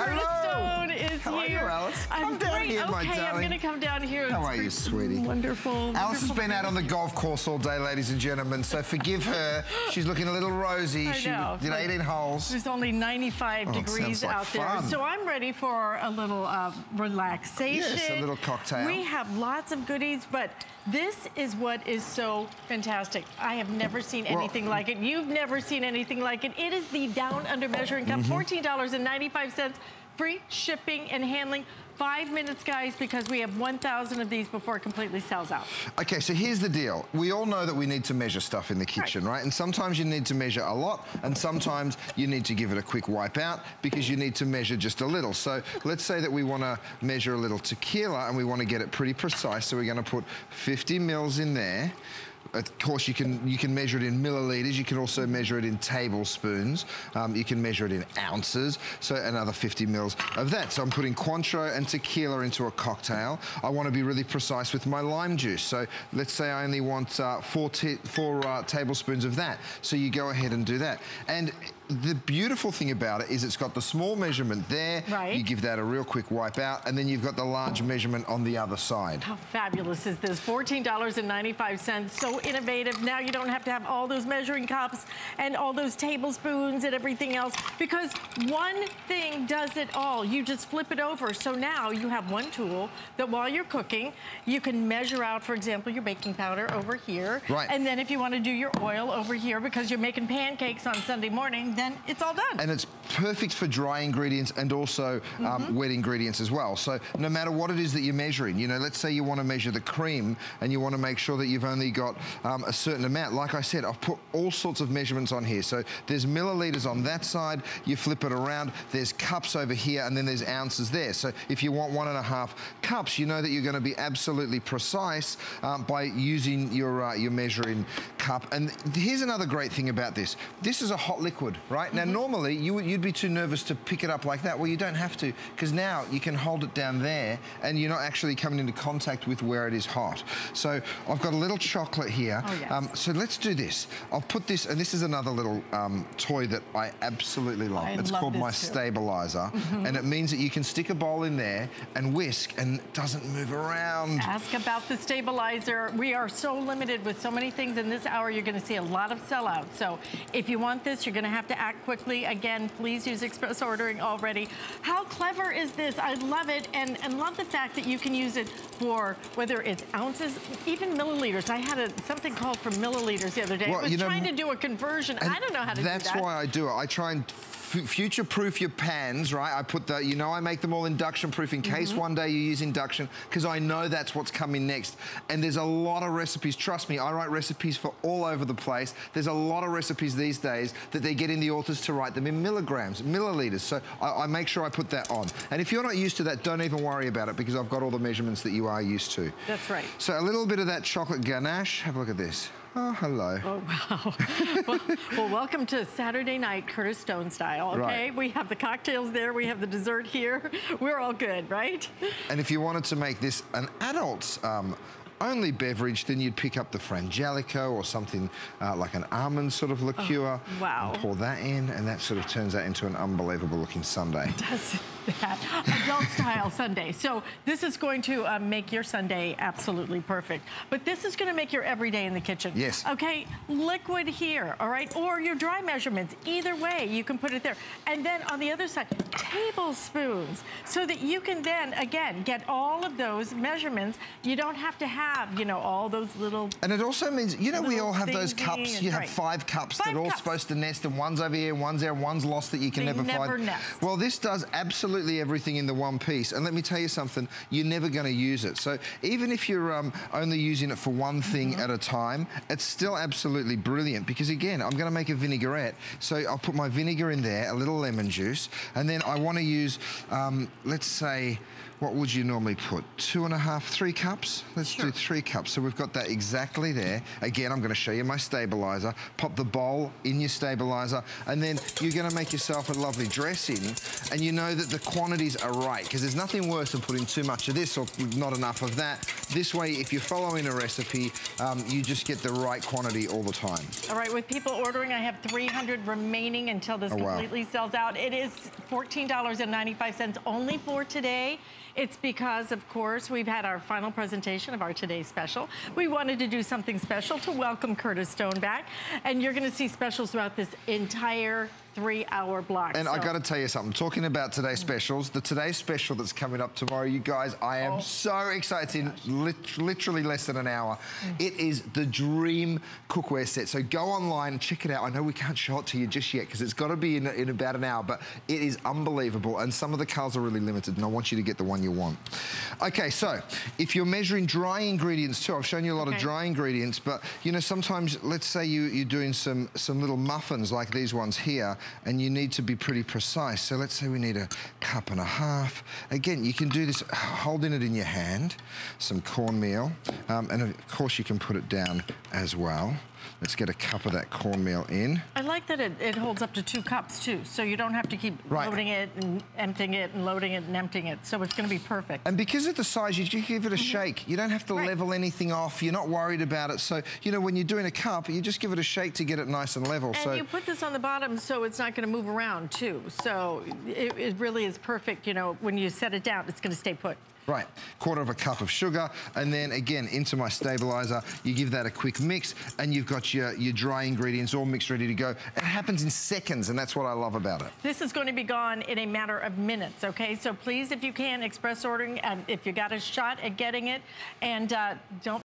Stone is How here. are you, Alice? I'm Come down here, my okay, I'm darling. going to come down here. How It's are you, sweetie? Wonderful. Alice has wonderful. been out on the golf course all day, ladies and gentlemen, so forgive her. She's looking a little rosy. I she know. did 18 holes. There's only 95 Oh, degrees like out fun. there. So I'm ready for a little uh, relaxation. Yes, a little cocktail. We have lots of goodies, but this is what is so fantastic. I have never seen Well- anything like it. You've never seen anything like it. It is the Down Under Measuring Cup, Mm-hmm. $14.95. Free shipping and handling. Five minutes, guys, because we have 1,000 of these before it completely sells out. Okay, so here's the deal. We all know that we need to measure stuff in the kitchen, right? And sometimes you need to measure a lot, and sometimes you need to give it a quick wipe out because you need to measure just a little. So let's say that we want to measure a little tequila and we want to get it pretty precise. So we're going to put 50 mils in there. Of course, you can you can measure it in milliliters. You can also measure it in tablespoons. Um, you can measure it in ounces. So another 50 mils of that. So I'm putting Cointreau and tequila into a cocktail. I want to be really precise with my lime juice. So let's say I only want uh, four, four uh, tablespoons of that. So you go ahead and do that. And the beautiful thing about it is it's got the small measurement there. Right. You give that a real quick wipe out, and then you've got the large measurement on the other side. How fabulous is this? $14.95, so innovative. Now you don't have to have all those measuring cups and all those tablespoons and everything else because one thing does it all. You just flip it over. So now you have one tool that while you're cooking, you can measure out, for example, your baking powder over here. Right. And then if you want to do your oil over here because you're making pancakes on Sunday morning, then it's all done. And it's perfect for dry ingredients and also um, wet ingredients as well. So no matter what it is that you're measuring, you know, let's say you want to measure the cream and you want to make sure that you've only got um, a certain amount. Like I said, I've put all sorts of measurements on here. So there's milliliters on that side, you flip it around, there's cups over here, and then there's ounces there. So if you want one and a half cups, you know that you're going to be absolutely precise um, by using your, uh, your measuring cup. And here's another great thing about this. This is a hot liquid, right? Now, mm-hmm. normally you would, you'd be too nervous to pick it up like that. Well, you don't have to because now you can hold it down there and you're not actually coming into contact with where it is hot. So I've got a little chocolate here. Oh, yes. Um, so let's do this. I'll put this, and this is another little um, toy that I absolutely love. I it's love called my too. stabilizer, mm-hmm. and it means that you can stick a bowl in there and whisk and it doesn't move around. Ask about the stabilizer. We are so limited with so many things in this hour. You're going to see a lot of sellouts. So if you want this, you're going to have to act quickly. Again, please use express ordering already. How clever is this? I love it and, and love the fact that you can use it for whether it's ounces, even milliliters. I had a, something called for milliliters the other day. Well, I was you know, trying to do a conversion. I don't know how to do that. That's why I do it. I try and future-proof your pans, right? I put the, you know, I make them all induction-proof in case Mm-hmm. one day you use induction, because I know that's what's coming next. And there's a lot of recipes. Trust me, I write recipes for all over the place. There's a lot of recipes these days that they're getting the authors to write them in milligrams, milliliters. So I, I make sure I put that on. And if you're not used to that, don't even worry about it, because I've got all the measurements that you are used to. That's right. So a little bit of that chocolate ganache. Have a look at this. Oh, hello. Oh, wow. well, well, welcome to Saturday night, Curtis Stone style, okay? Right. We have the cocktails there, we have the dessert here. We're all good, right? And if you wanted to make this an adult um, only beverage, then you'd pick up the Frangelico or something uh, like an almond sort of liqueur. Oh, wow. And pour that in, and that sort of turns that into an unbelievable looking sundae. Does that. Adult style sundae. So this is going to uh, make your Sunday absolutely perfect. But this is going to make your everyday in the kitchen. Yes. Okay, liquid here, all right? Or your dry measurements. Either way, you can put it there. And then on the other side, tablespoons. So that you can then, again, get all of those measurements. You don't have to have, you know, all those little And it also means, you know, we all have those cups. You have right. five cups that are all cups. supposed to nest, and one's over here, one's there, one's lost that you can They never, never find. nest. Well, this does absolutely everything in the one piece. And let me tell you something, you're never going to use it. So even if you're um, only using it for one thing Mm-hmm. at a time, it's still absolutely brilliant because, again, I'm going to make a vinaigrette. So I'll put my vinegar in there, a little lemon juice, and then I want to use, um, let's say, what would you normally put? Two and a half, three cups? Let's do three cups. So we've got that exactly there. Again, I'm gonna show you my stabilizer. Pop the bowl in your stabilizer, and then you're gonna make yourself a lovely dressing, and you know that the quantities are right, because there's nothing worse than putting too much of this or not enough of that. This way, if you're following a recipe, um, you just get the right quantity all the time. All right, with people ordering, I have 300 remaining until this Oh, wow. completely sells out. It is $14.95 only for today. It's because, of course, we've had our final presentation of our today's special. We wanted to do something special to welcome Curtis Stone back, and you're going to see specials throughout this entire three-hour block. And I got to tell you something. Talking about today's mm. specials, the today's special that's coming up tomorrow, you guys, I am Oh. so excited. It's in lit- literally less than an hour. Mm. It is the dream cookware set. So go online and check it out. I know we can't show it to you just yet because it's got to be in, in about an hour, but it is unbelievable. And some of the colors are really limited, and I want you to get the one you want. Okay, so if you're measuring dry ingredients too, I've shown you a lot of dry ingredients, but you know, sometimes, let's say you, you're doing some, some little muffins like these ones here, and you need to be pretty precise. So let's say we need a cup and a half. Again, you can do this holding it in your hand, some cornmeal, um, and of course you can put it down as well. Let's get a cup of that cornmeal in. I like that it, it holds up to two cups too, so you don't have to keep Right. loading it and emptying it and loading it and emptying it. So it's going to be perfect. And because of the size, you just give it a mm-hmm. shake. You don't have to. Right. level anything off. You're not worried about it. So, you know, when you're doing a cup, you just give it a shake to get it nice and level. And so you put this on the bottom so it's not going to move around too. So it, it really is perfect. You know, when you set it down, it's going to stay put. Right, quarter of a cup of sugar, and then again into my stabilizer, you give that a quick mix, and you've got your, your dry ingredients all mixed ready to go. It happens in seconds, and that's what I love about it. This is going to be gone in a matter of minutes, okay? So please, if you can, express ordering, and if you got a shot at getting it, and uh, don't